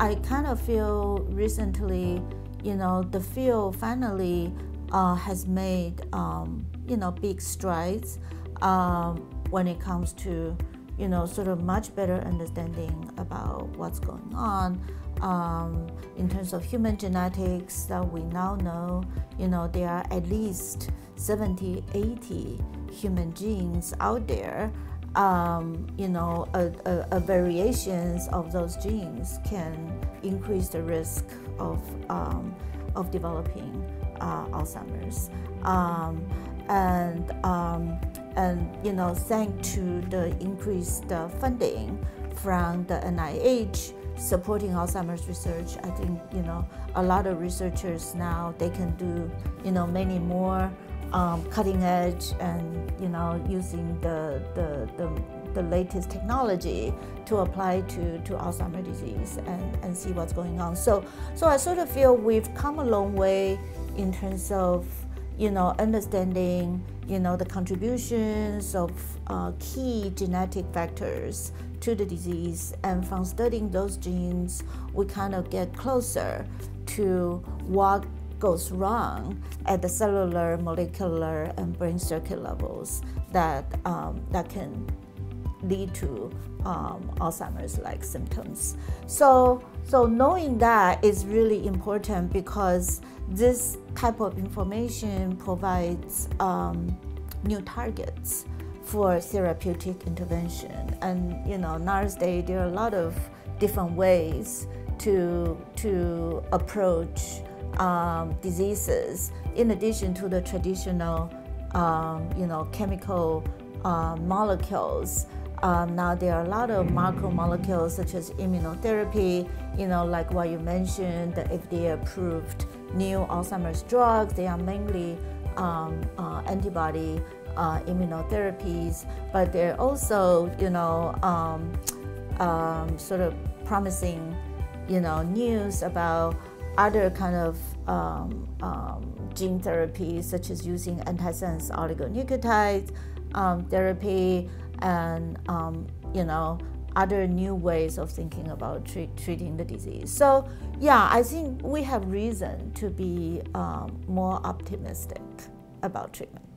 I kind of feel recently, you know, the field finally uh, has made, um, you know, big strides um, when it comes to, you know, sort of much better understanding about what's going on. Um, in terms of human genetics, that we now know, you know, there are at least 70, 80 human genes out there um, you know, a, a, a, variations of those genes can increase the risk of, um, of developing uh, Alzheimer's. Um, and, um, and, you know, thanks to the increased uh, funding from the NIH supporting Alzheimer's research, I think, you know, a lot of researchers now, they can do, you know, many more um, cutting edge and you know using the, the, the, the, latest technology to apply to, to Alzheimer's disease and, and see what's going on. So, so I sort of feel we've come a long way in terms of you know understanding you know the contributions of uh, key genetic factors to the disease and from studying those genes we kind of get closer to what goes wrong at the cellular, molecular, and brain circuit levels that, um, that can lead to um, Alzheimer's-like symptoms. So, so knowing that is really important because this type of information provides um, new targets for therapeutic intervention. And you know, nowadays there are a lot of different ways to to approach um, diseases in addition to the traditional, um, you know, chemical uh, molecules. Um, now there are a lot of macromolecules such as immunotherapy, you know, like what you mentioned, the FDA-approved new Alzheimer's drugs. They are mainly um, uh, antibody uh, immunotherapies, but they're also, you know, um, sort of promising, you know, news about other kind of um, um, gene therapies, such as using antisense oligonucleotide um, therapy, and um, you know other new ways of thinking about treat, treating the disease. So yeah, I think we have reason to be um, more optimistic about treatment.